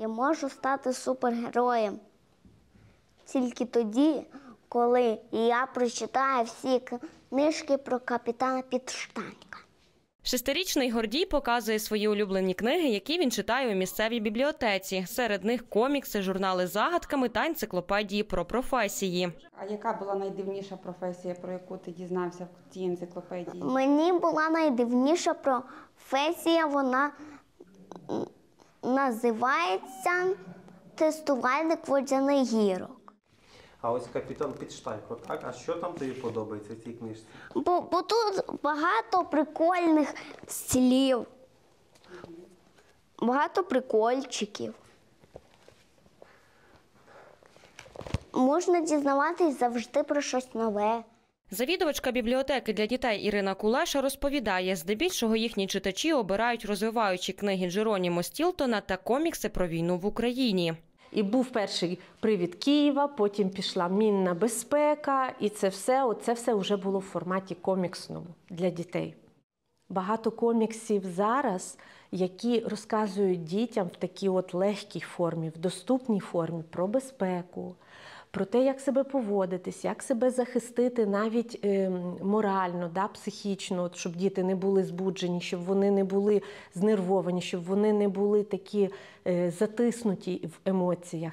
Я можу стати супергероєм тільки тоді, коли я прочитаю всі книжки про капітана Підштанька. Шестирічний Гордій показує свої улюблені книги, які він читає у місцевій бібліотеці. Серед них комікси, журнали з загадками та енциклопедії про професії. А яка була найдивніша професія, про яку ти дізнався в тій енциклопедії? Мені була найдивніша професія, вона називається тестувальник водяних гірок. А ось капітан Підштанько, так? А що там тобі подобається в цій книжці? Бо, бо тут багато прикольних слів, багато прикольчиків. Можна дізнаватись завжди про щось нове. Завідувачка бібліотеки для дітей Ірина Кулеша розповідає, здебільшого їхні читачі обирають розвиваючі книги Джеронімо Стілтона та комікси про війну в Україні. І був перший привід Києва, потім пішла мінна безпека, і це все, оце все вже було в форматі коміксному для дітей. Багато коміксів зараз, які розказують дітям в такій от легкій формі, в доступній формі про безпеку, про те, як себе поводитись, як себе захистити навіть е, морально, да, психічно, от, щоб діти не були збуджені, щоб вони не були знервовані, щоб вони не були такі е, затиснуті в емоціях.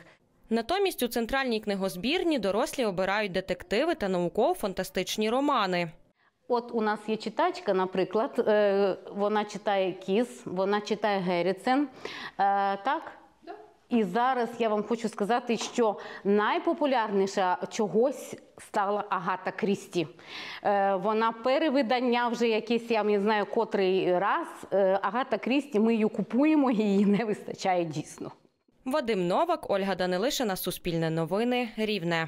Натомість у центральній книгозбірні дорослі обирають детективи та науково-фантастичні романи. От у нас є читачка, наприклад, е, вона читає Кіс, вона читає Геріцен. Е, Так? І зараз я вам хочу сказати, що найпопулярніша чогось стала Агата Крісті. Е, Вона перевидання вже якесь, я не знаю, котрий раз. Е, Агата Крісті, ми її купуємо, її не вистачає дійсно. Вадим Новак, Ольга Данилишина, Суспільне новини, Рівне.